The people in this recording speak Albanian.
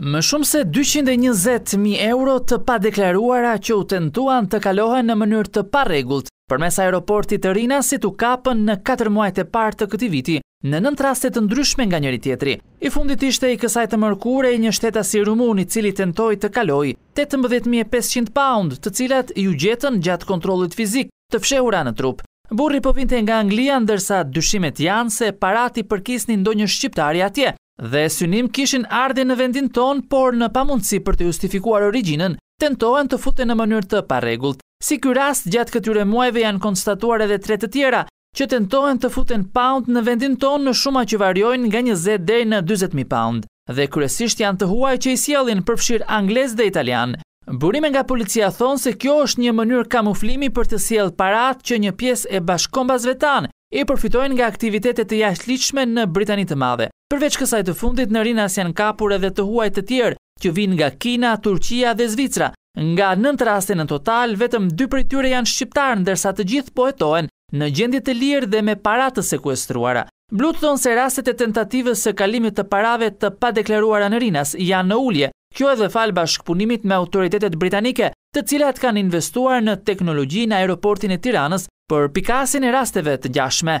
Më shumë se 220.000 euro të padeklaruara që u tentuan të kalohen në mënyrë të parregullt, përmes aeroportit të Rinasit u kapën në 4 muajt e parë të këtij viti, në nëntë raste të ndryshme nga njëri-tjetri. I fundit ishte i kësaj të mërkure, i një shtetasi rumun i cili tentoi të kalojë tetëmbëdhjetë mijë e pesëqind paund, të cilat iu gjetën gjatë kontrollit fizik, të fshehura në trup. Burri po vinte nga Anglia ndërsa dyshimet janë se paratë i përkisnin ndonjë shqiptari atje dhe synim kishin ardhjen në vendin tonë por në pamundësi për të justifikuar origjinën, tentohen të futen në mënyrë të parregullt. Si ky rast gjatë këtyre muajve janë konstatuar edhe tre të tjera, që tentohen të futen paund në vendin tonë në shuma që variojnë nga njëzet deri në dyzet mijë paund, dhe kryesisht janë të huaj që i sjellin, përfshirë anglezë dhe italianë. Burime nga policia thonë se kjo është një mënyrë kamuflimi për të sjellë paratë që një pjesë e bashkëkombasve tanë i përfitojnë nga aktivitete të jashtëligjshme në Britani të Madhe. Përveç kësaj të fundit, në Rinas janë kapur edhe të huaj të tjerë që vijnë nga Kina, Turqia dhe Zvicra, Nga nëntë raste në total, vetëm dy prej tyre janë shqiptarë ndërsa të gjithë po hetohen në gjendje të lirë dhe me para të sekuestruara. Blutë thonë se rastet e tentativës së kalimit të parave të padeklaruara në Rinas janë në ulje, kjo edhe falë bashkëpunimit me autoritetet britanike, të cilat kanë investuar në teknologji në aeroportin e Tiranës për pikasjen e rasteve të ngjashme.